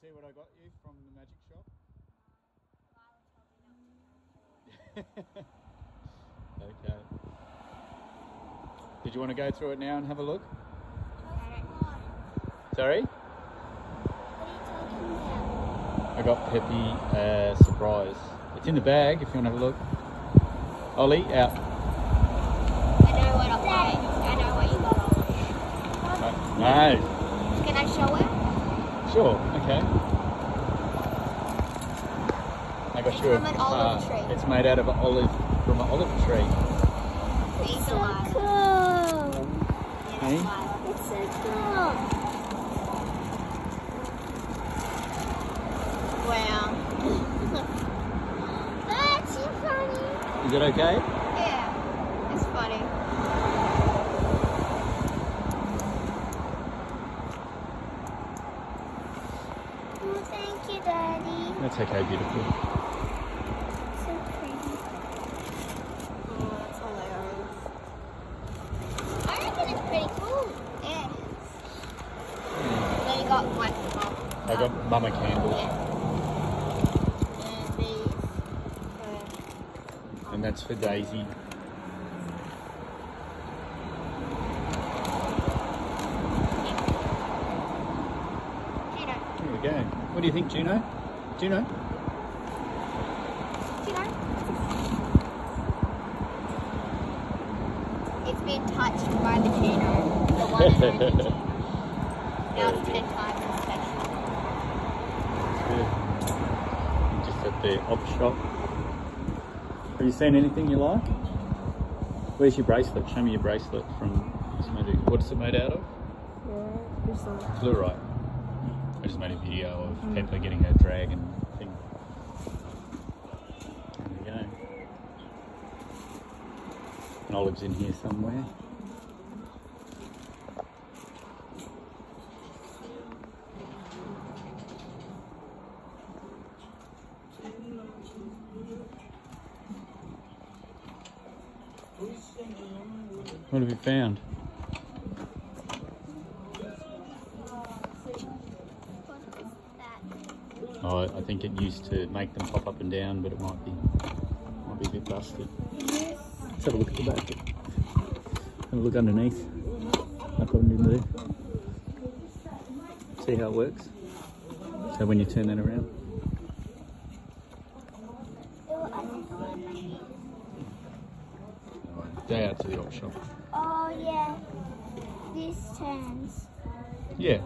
see what I got you from the magic shop? okay. Did you want to go through it now and have a look? Sorry? I got Peppy a surprise. It's in the bag if you want to have a look. Ollie, out. I know what I'll buy. I know what you got. No. Can I show it? Sure, okay. I got It's you from an olive uh, tree. It's made out of an olive from an olive tree. It's So alive. cool. Hey? It's. It's so cool. Wow. That's so funny. Is it okay? Yeah. It's funny. Oh, thank you, Daddy. That's okay, beautiful. So pretty. Oh, that's hilarious. I reckon it's pretty cool. Hmm. Yeah. Then you got like I got mama candles. Yeah. And these. for- And that's for Daisy. There we go. What do you think, Juno? Juno? Gino. It's been touched by the Gino. The one and only. Now it's ten times as special. Just at the op shop. Have you seen anything you like? Where's your bracelet? Show me your bracelet from it's made of- What's it made out of? Yeah, it's like Fluorite. Just made a video of Pepper getting her dragon thing. There we go. And Olive's in here somewhere. What have you found? what is that? Oh, I think it used to make them pop up and down, but it might be might be a bit busted. Let's have a look at the back. Have a look underneath. Up under there. See how it works. So when you turn that around. Day out to the op shop. Oh, yeah. This turns. Yeah,